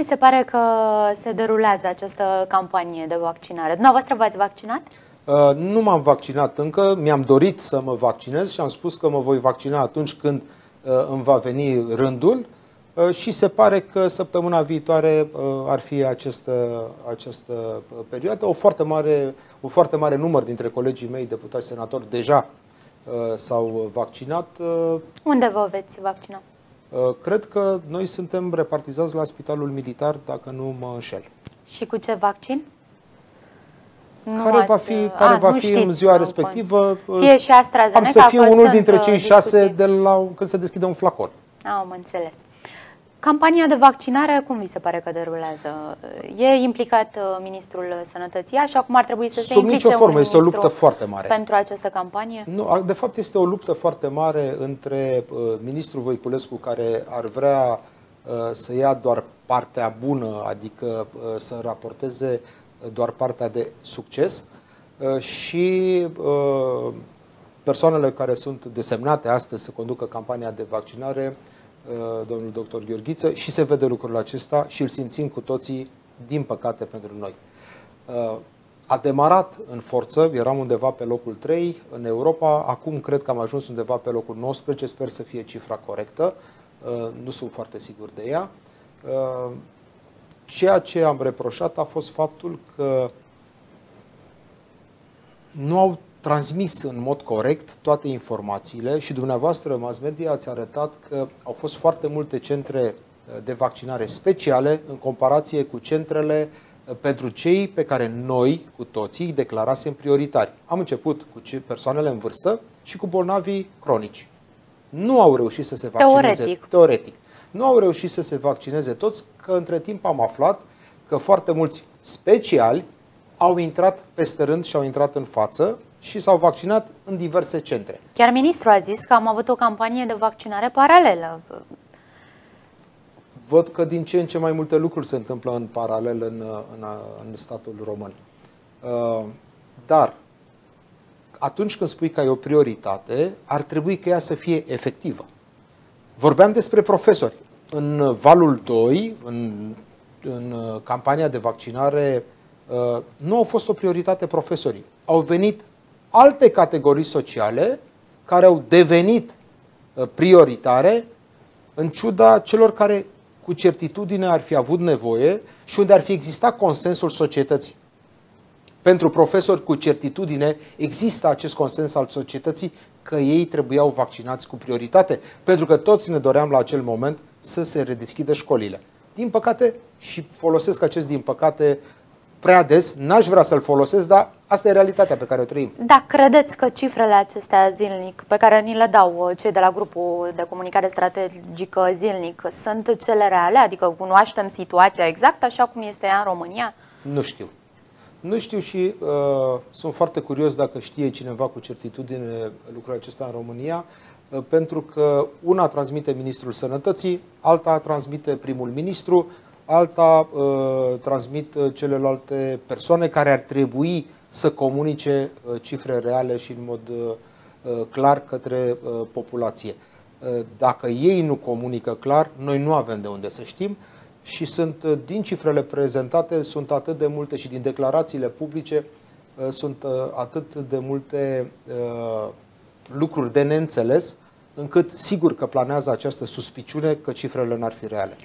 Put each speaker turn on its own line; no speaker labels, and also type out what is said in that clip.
vi se pare că se derulează această campanie de vaccinare? Dumneavoastră v-ați vaccinat?
Uh, nu m-am vaccinat încă, mi-am dorit să mă vaccinez și am spus că mă voi vaccina atunci când uh, îmi va veni rândul uh, și se pare că săptămâna viitoare uh, ar fi această, această perioadă. O foarte, mare, un foarte mare număr dintre colegii mei, deputați senatori, deja uh, s-au vaccinat. Uh,
Unde vă veți vaccina?
Uh, Cred că noi suntem repartizați la Spitalul Militar, dacă nu mă înșel.
Și cu ce vaccin? Nu
care va
ați-
fi, care
a,
va
nu
fi
știți,
în ziua
nu,
respectivă.
Fie și AstraZeneca,
Am să fiu
că
unul
sunt,
dintre
uh,
cei șase
discuții.
de la când se deschide un flacon.
Am înțeles. Campania de vaccinare, cum vi se pare că derulează? E implicat uh, Ministrul Sănătății, așa cum ar trebui să se
Sub
implice
nicio formă,
un
este o
ministru
luptă foarte mare.
pentru această campanie?
Nu, a- de fapt este o luptă foarte mare între uh, ministrul Voiculescu care ar vrea uh, să ia doar partea bună, adică uh, să raporteze uh, doar partea de succes uh, și uh, persoanele care sunt desemnate astăzi să conducă campania de vaccinare, uh, domnul doctor Gheorghiță, și se vede lucrul acesta și îl simțim cu toții, din păcate pentru noi. Uh, a demarat în forță, eram undeva pe locul 3 în Europa, acum cred că am ajuns undeva pe locul 19, sper să fie cifra corectă, uh, nu sunt foarte sigur de ea. Uh, Ceea ce am reproșat a fost faptul că nu au transmis în mod corect toate informațiile și dumneavoastră, mass media, ați arătat că au fost foarte multe centre uh, de vaccinare speciale în comparație cu centrele uh, pentru cei pe care noi, cu toții, îi declarasem prioritari. Am început cu ce- persoanele în vârstă și cu bolnavii cronici. Nu au reușit să se vaccineze.
Teoretic.
Teoretic. Nu au reușit să se vaccineze toți, că între timp am aflat că foarte mulți speciali au intrat peste rând și au intrat în față și s-au vaccinat în diverse centre.
Chiar ministrul a zis că am avut o campanie de vaccinare paralelă.
Văd că din ce în ce mai multe lucruri se întâmplă în paralel în, în, în statul român. Uh, Dar, atunci când spui că ai o prioritate, ar trebui că ea să fie efectivă. Vorbeam despre profesori. În valul 2, în, în uh, campania de vaccinare, uh, nu au fost o prioritate profesorii. Au venit alte categorii sociale care au devenit uh, prioritare în ciuda celor care cu certitudine ar fi avut nevoie și unde ar fi existat consensul societății. Pentru profesori cu certitudine există acest consens al societății că ei trebuiau vaccinați cu prioritate, pentru că toți ne doream la acel moment să se redeschidă școlile. Din păcate, și folosesc acest din păcate prea des, n-aș vrea să-l folosesc, dar asta e realitatea pe care o trăim.
Da, credeți că cifrele acestea zilnic, pe care ni le dau uh, cei de la grupul de comunicare strategică zilnic, sunt cele reale? Adică cunoaștem situația exact așa cum este ea în România?
Nu știu. Nu știu și uh, sunt foarte curios dacă știe cineva cu certitudine lucrul acesta în România, uh, pentru că una transmite Ministrul Sănătății, alta transmite primul ministru, alta uh, transmit uh, celelalte persoane care ar trebui să comunice uh, cifre reale și în mod uh, uh, clar către uh, populație. Uh, Dacă ei nu comunică clar, noi nu avem de unde să știm și sunt, uh, din cifrele prezentate, sunt atât de multe și din declarațiile publice, uh, sunt uh, atât de multe uh, lucruri de neînțeles, încât sigur că planează această suspiciune că cifrele n-ar fi reale.